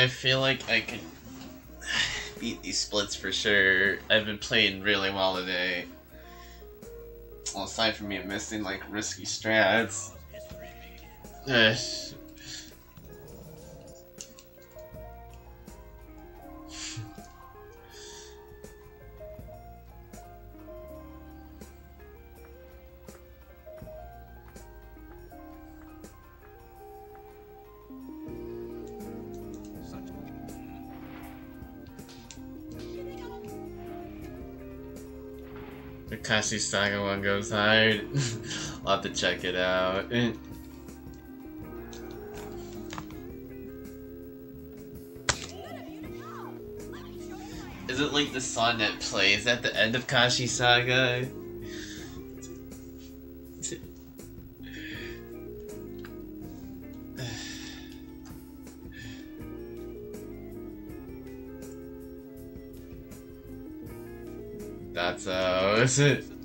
I feel like I could beat these splits for sure. I've been playing really well today. Well, aside from me missing like risky strats. Kashi Saga one goes hard. I'll have to check it out. Is it like the song that plays at the end of Kashi Saga? That's uh, is it?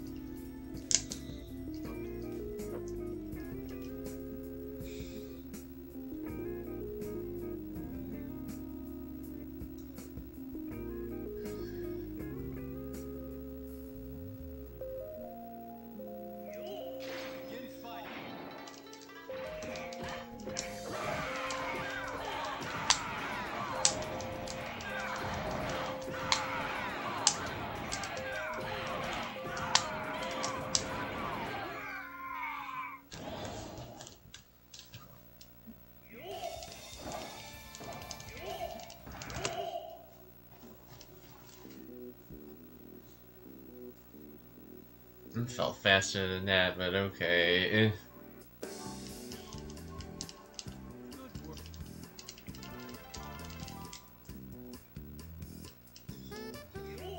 Faster than that, but okay.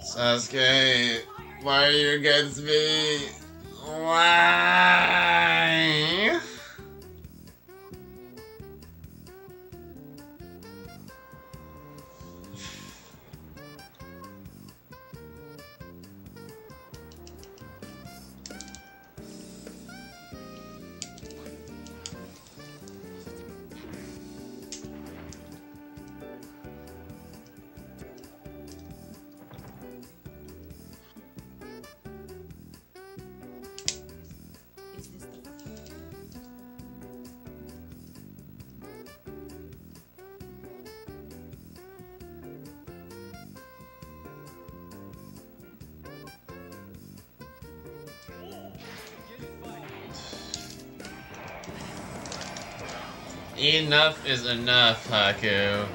Sasuke, why are you against me? Why? Enough is enough, Haku.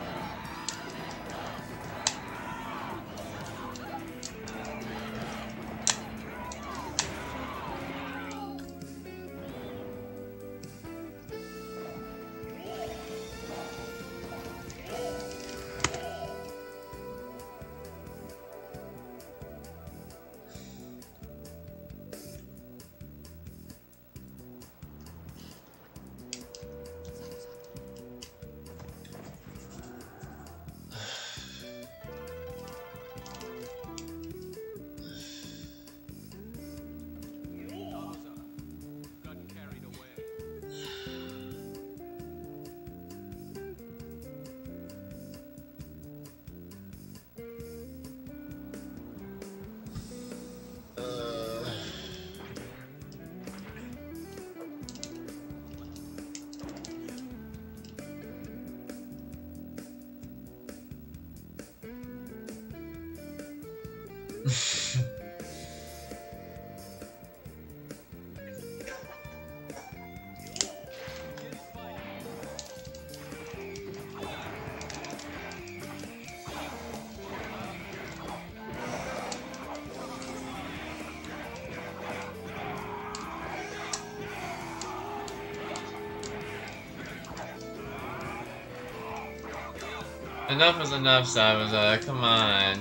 Enough is enough, Zabuza. Come on.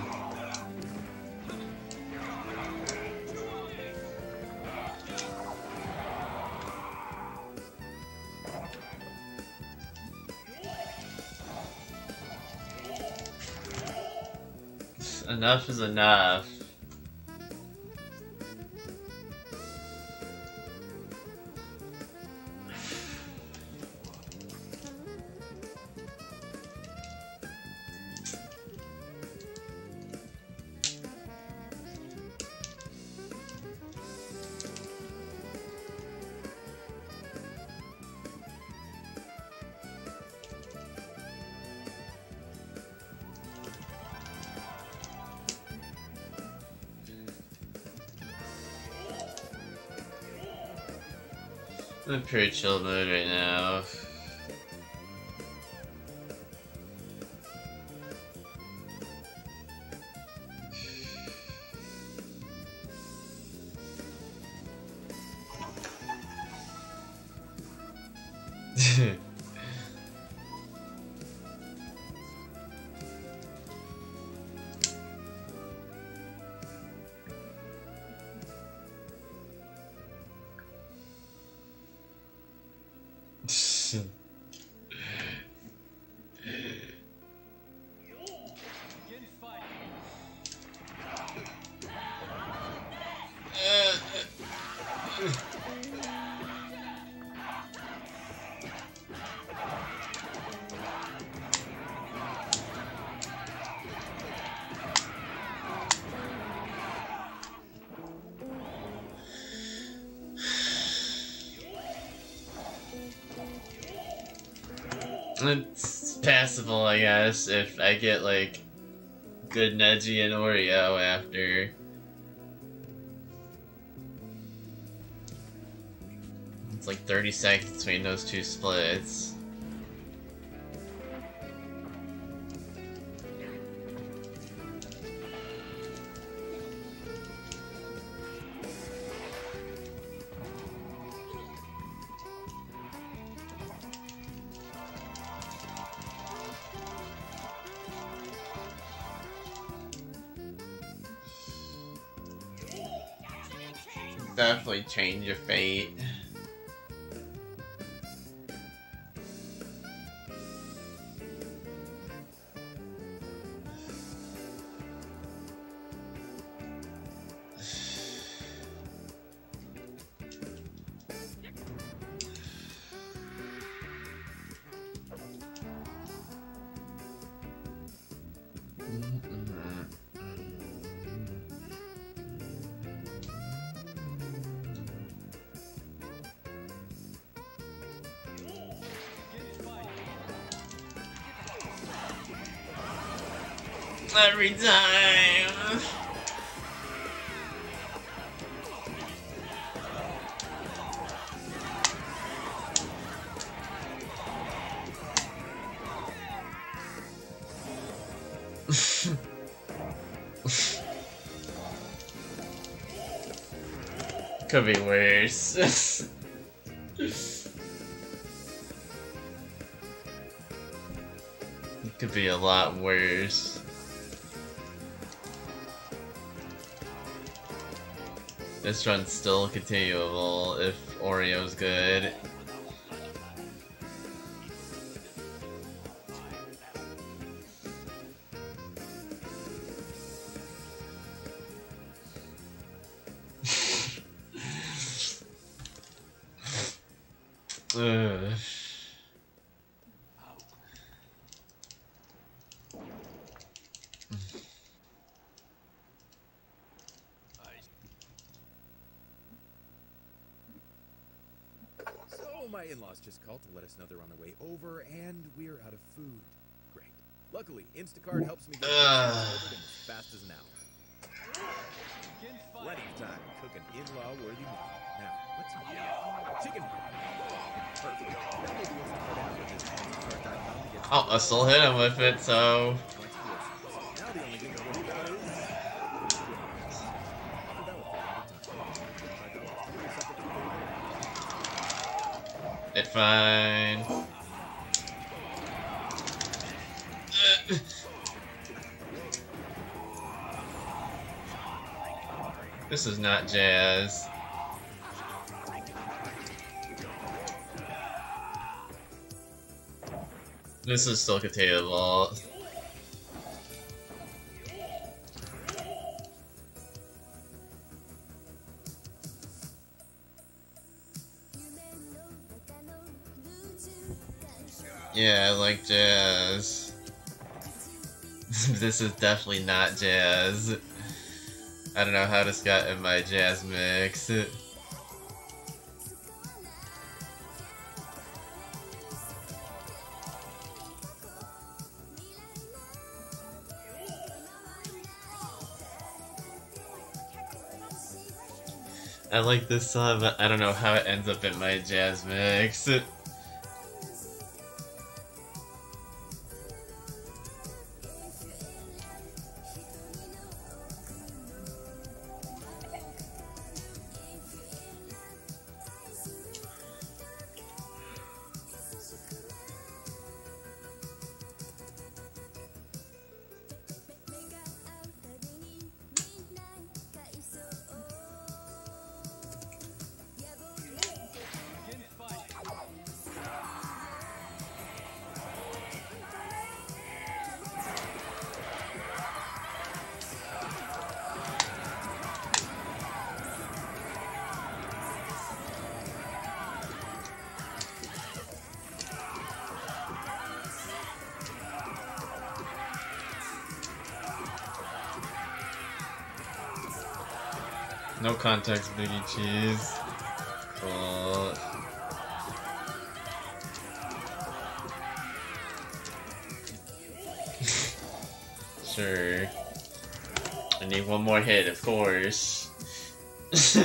Enough is enough. Pretty chill mood right now. It's passable, I guess, if I get like good Neji and Oreo after. It's like 30 seconds between those two splits. Definitely change your fate. Could be worse. it could be a lot worse. This run's still continuable if Oreo's good. To let us know they're on their way over, and we're out of food. Great. Luckily, Instacart helps me get ah. groceries ordered in as fast as an hour. Plenty of time to cook an in-law worthy meal. Now, let's eat. Chicken. Perfect. Download the Instacart app or instacart.com to get Oh, I still hit him with it, so delivery. it fine. This is not jazz. This is still. Yeah, this is definitely not jazz. I don't know how this got in my jazz mix. I like this song, but I don't know how it ends up in my jazz mix. No context, Biggie Cheese. Cool. sure. I need one more hit, of course.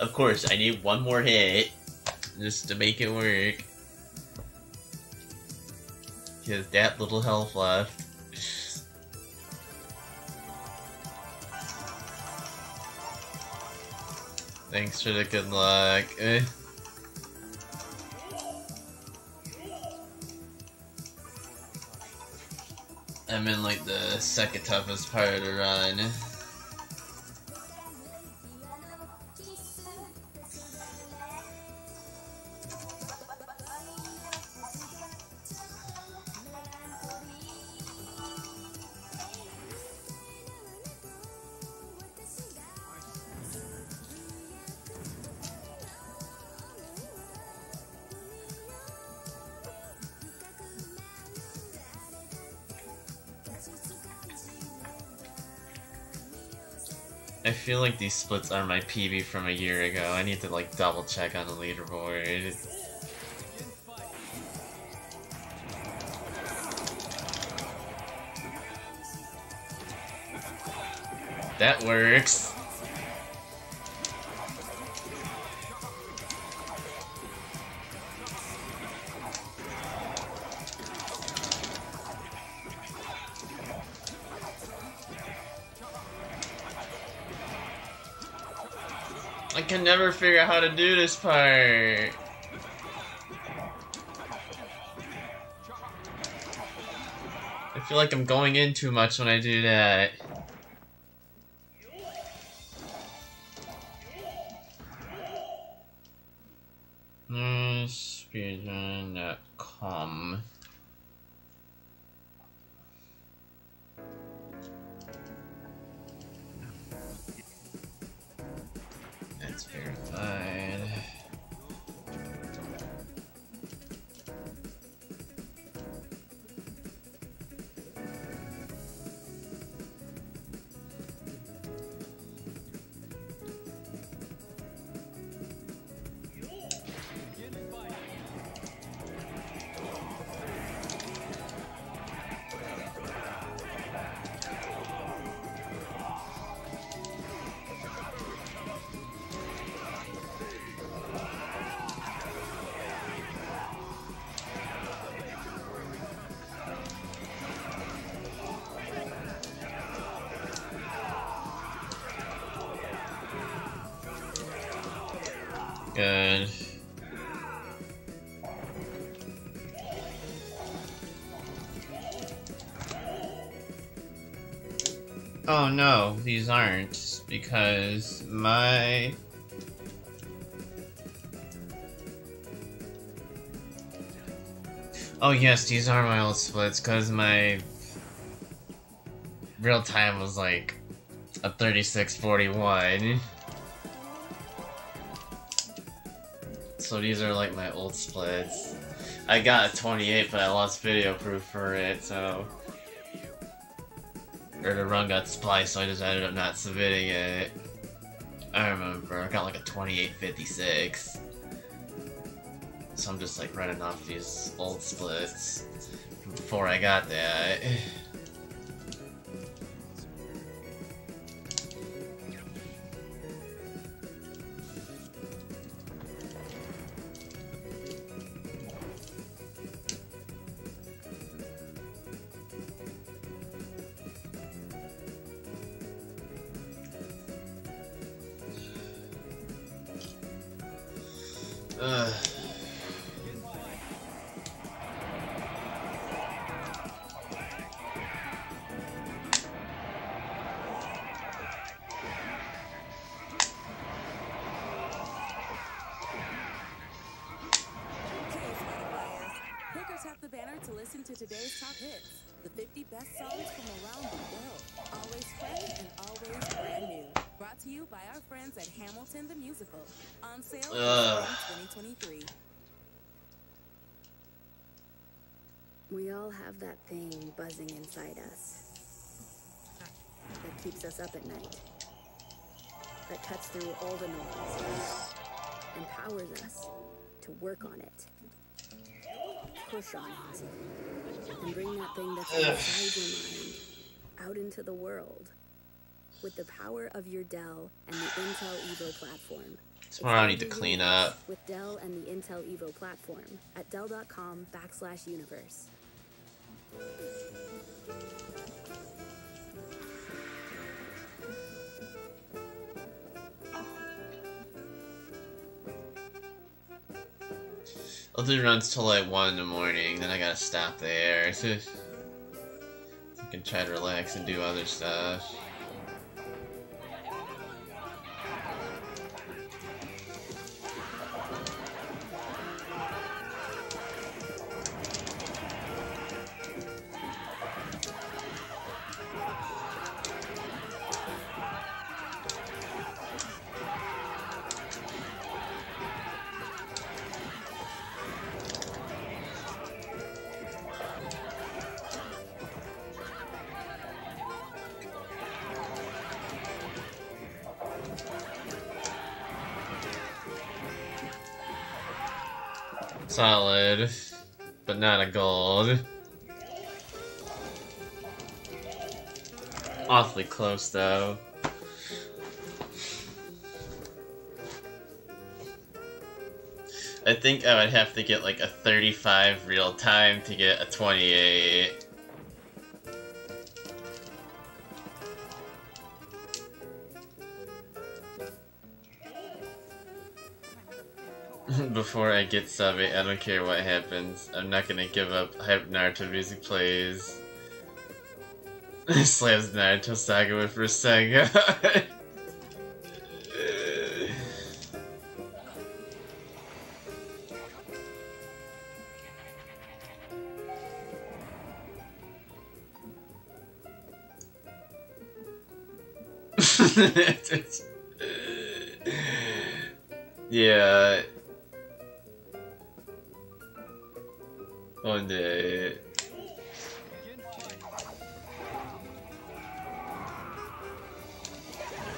of course, I need one more hit just to make it work. Has that little health left. Thanks for the good luck. Eh. I'm in like the second toughest part of the run. Feel like these splits are my PB from a year ago. I need to like double check on the leaderboard. That works. Can never figure out how to do this part. I feel like I'm going in too much when I do that. No, these aren't, because my... Oh yes, these are my old splits, because my real time was like a 3641. So these are like my old splits. I got a 28, but I lost video proof for it, so... Or the run got spliced, so I just ended up not submitting it. I remember, I got like a 2856. So I'm just like running off these old splits before I got that. Ugh. Okay, Spotifyers. Click or tap the banner to listen to today's top hits. The 50 best songs from around the world. Always fresh and always brand new. Brought to you by our friends at Hamilton the Musical. On sale Ugh. All have that thing buzzing inside us that keeps us up at night, that cuts through all the noise, empowers us to work on it, push on it, and bring that thing that's inside your mind out into the world. With the power of your Dell and the Intel Evo platform. Tomorrow I need to clean up. With Dell and the Intel Evo platform at Dell.com backslash universe. I'll do runs till like 1 in the morning, then I gotta stop there. I can try to relax and do other stuff. Gold. Awfully close though. I think I would have to get like a 35 real time to get a 28. Before I get sub I don't care what happens. I'm not gonna give up. I hope Naruto music plays. Slams Naruto Saga with Rasengan. yeah.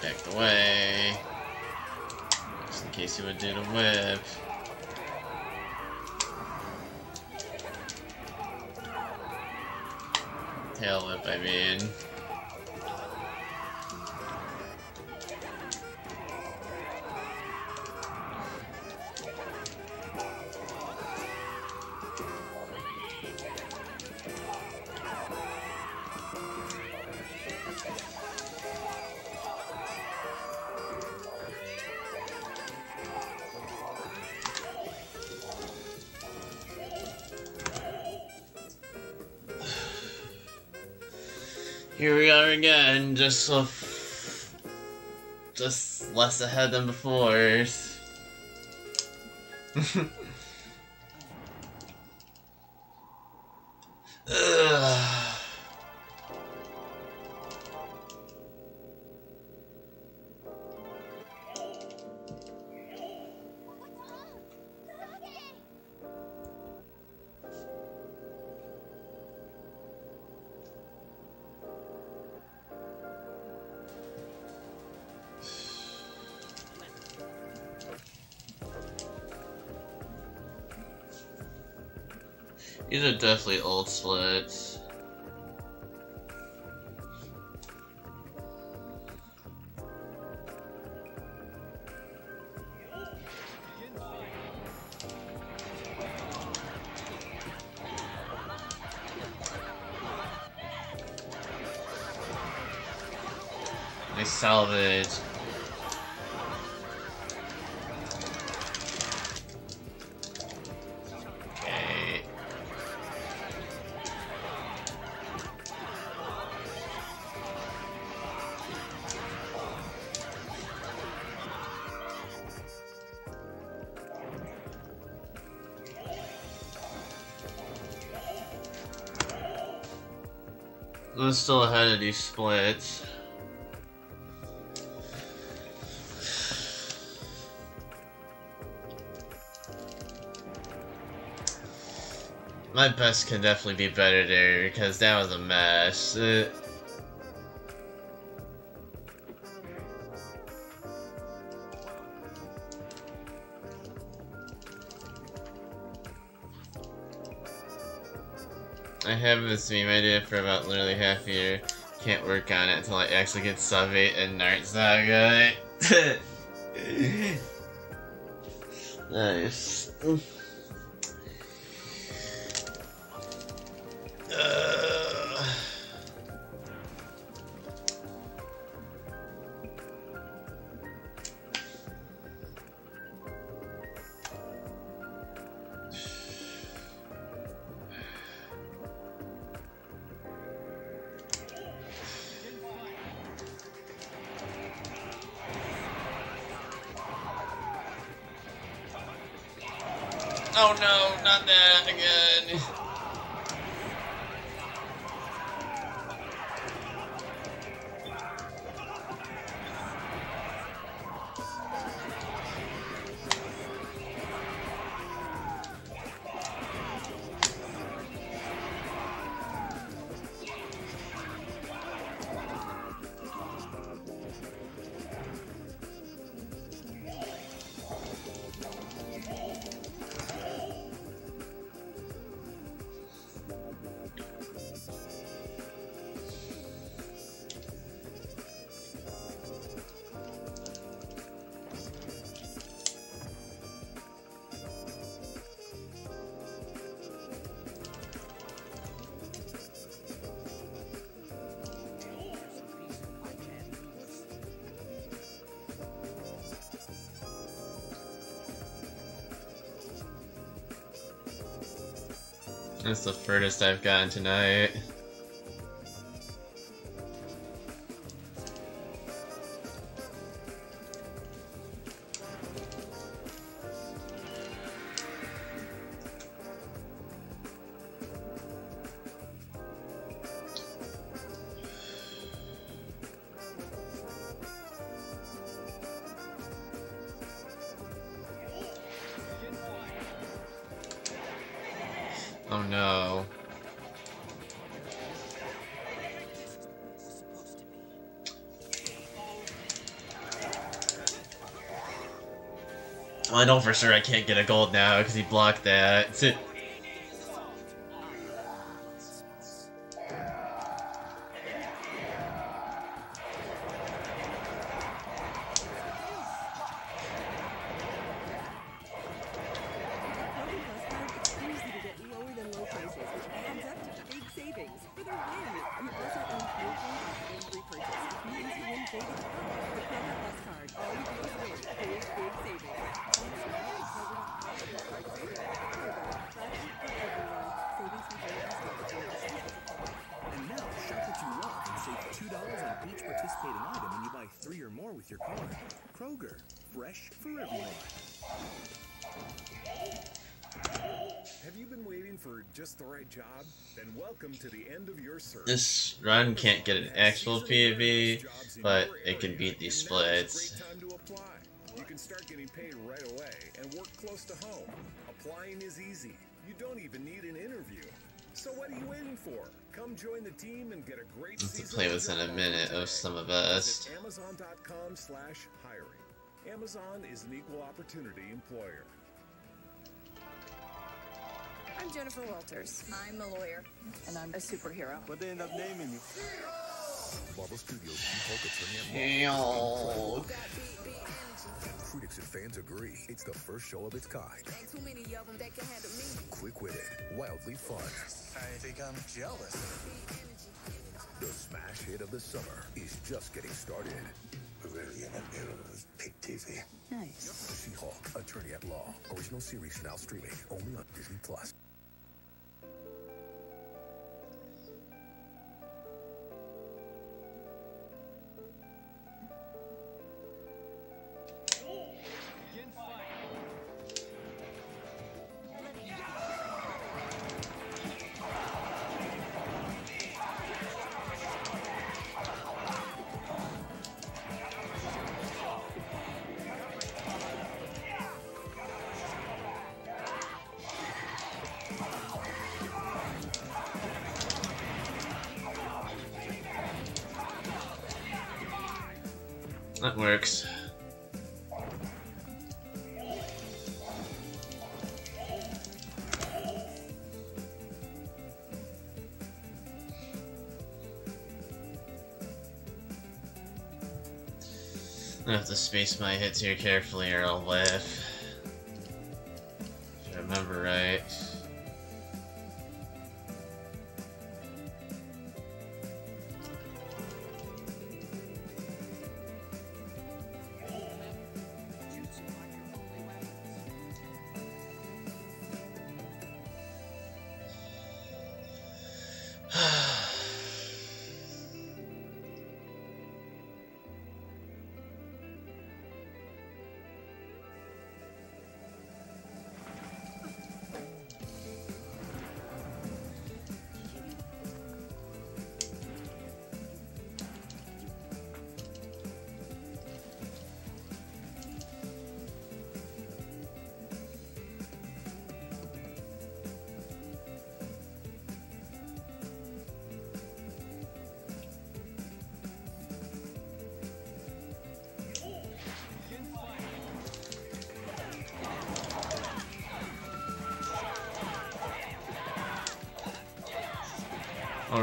Back away. Just in case he would do the whip. Tail whip, I mean. Just just less ahead than before. These are definitely old splits. Still ahead of these splits. My best can definitely be better there because that was a mess. Uh, I have this meme idea for about literally half a year. Can't work on it until I actually get sub 8 and Nart Saga. nice. That's the furthest I've gotten tonight. No. I know for sure I can't get a gold now because he blocked that. This can't get an actual PB, but it can beat these splits. Great time to apply. You can start getting paid right away and work close to home. Applying is easy. You don't even need an interview. So what are you waiting for? Come join the team and get a great Let's play of this in a minute today. of some of us. Amazon.com slash hiring. Amazon is an equal opportunity employer. I'm Jennifer Walters. I'm a lawyer. And I'm a superhero. What they end up naming you? Marvel Studios' She-Hulk attorney at law. Yo. Critics and fans agree it's the first show of its kind. Ain't too many of them that can handle me. Quick-witted, wildly fun. I think I'm jealous. The smash hit of the summer is just getting started. Brilliant news. Pick TV. Nice. She-Hulk, Attorney at Law. Original series now streaming only on Disney Plus. That works. I have to space my hits here carefully or I'll whiff.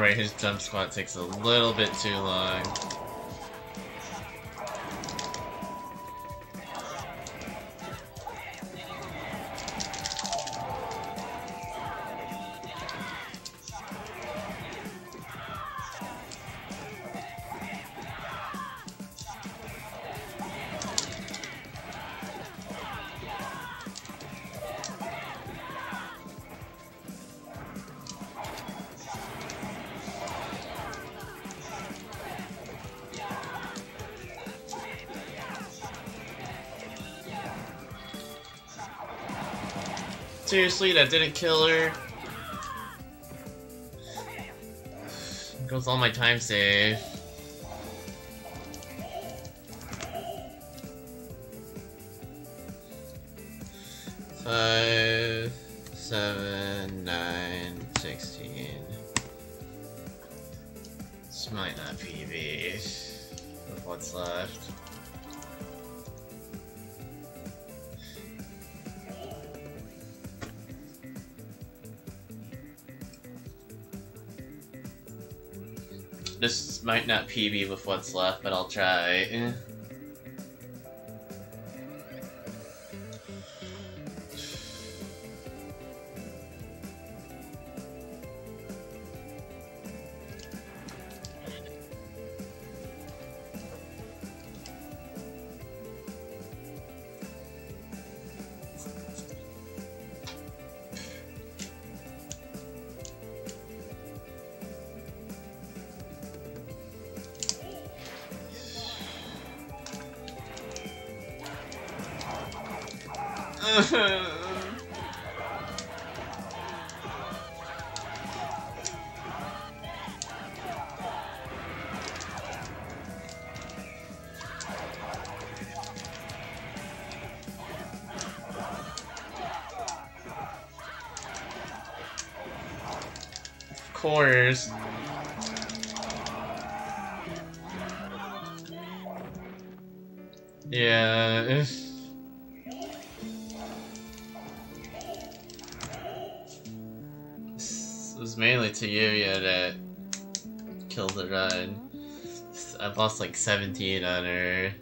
Alright, his jump squat takes a little bit too long. Seriously, that didn't kill her? Goes all my time save. Might not PB with what's left, but I'll try. Course. Yeah. This was mainly Tayuya that killed the run. I lost like 17 on her.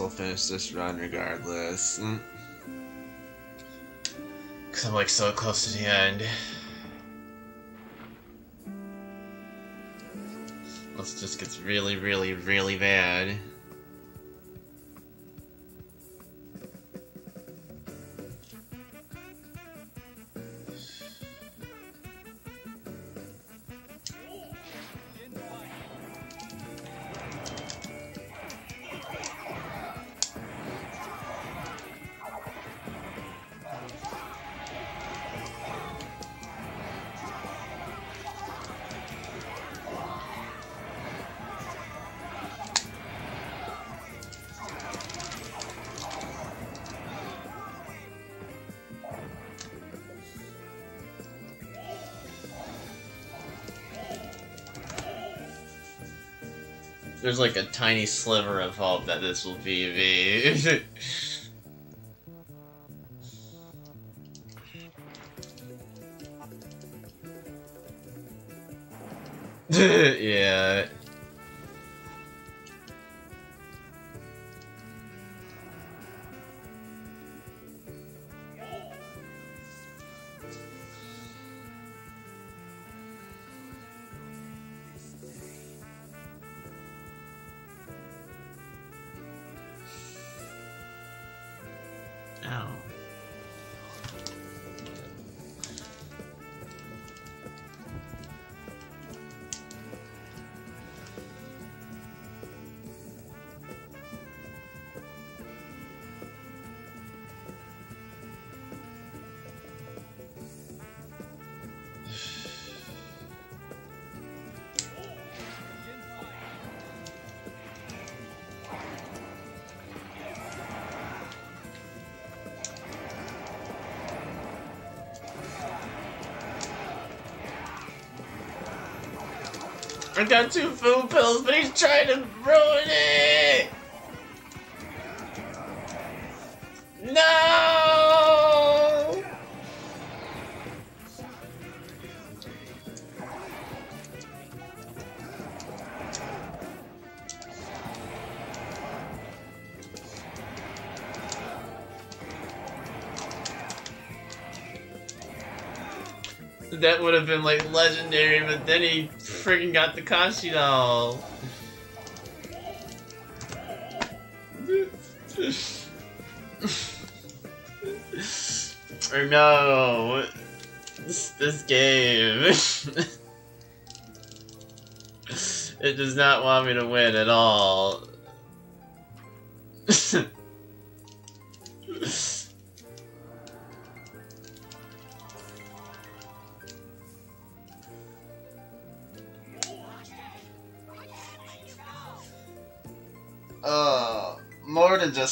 I'll finish this run regardless. Mm. Cause I'm like so close to the end. It just gets really, really, really bad. Like a tiny sliver of hope that this will be me. I got two food pills, but he's trying to ruin it! No! That would have been like legendary, but then he freaking got the Kashi doll. or no, this, this game. it does not want me to win at all.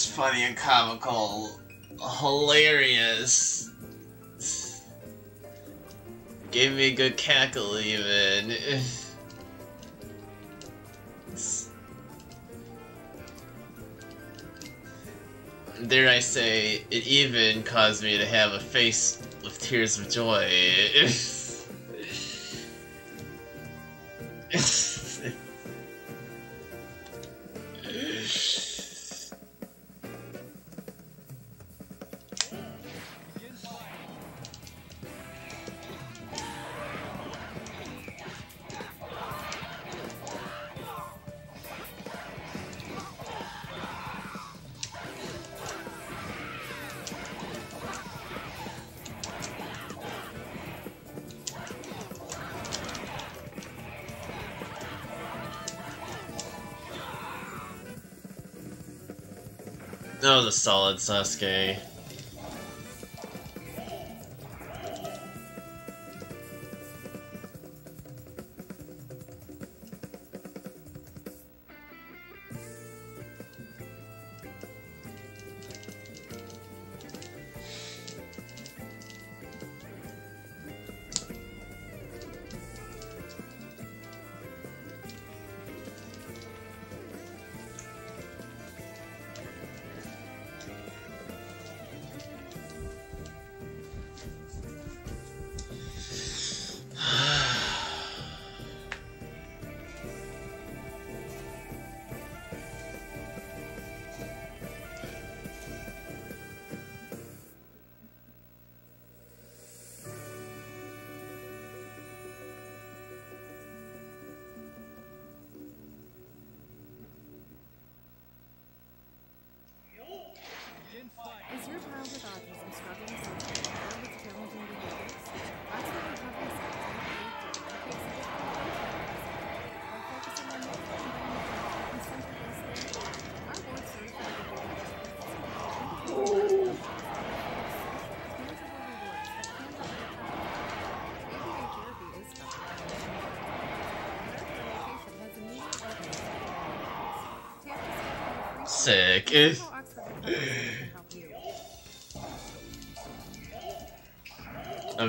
Funny and comical, hilarious. Gave me a good cackle even. Dare I say, it even caused me to have a face with tears of joy. That was a solid Sasuke. Is your child with autism struggling with challenging behaviors? Oxford Recovery rewards that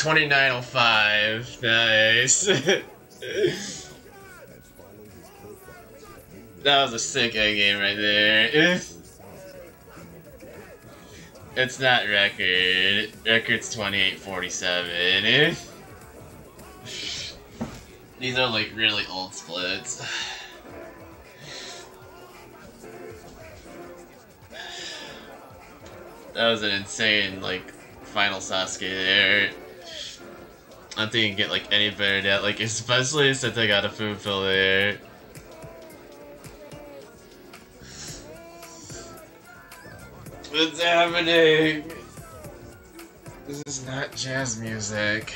2905. Nice. that was a sick egg game right there. It's not record. Record's 2847. These are like really old splits. That was an insane, like, final Sasuke there. I don't think you can get, like, any better than that, like, especially since I got a food pill there. What's happening? This is not jazz music.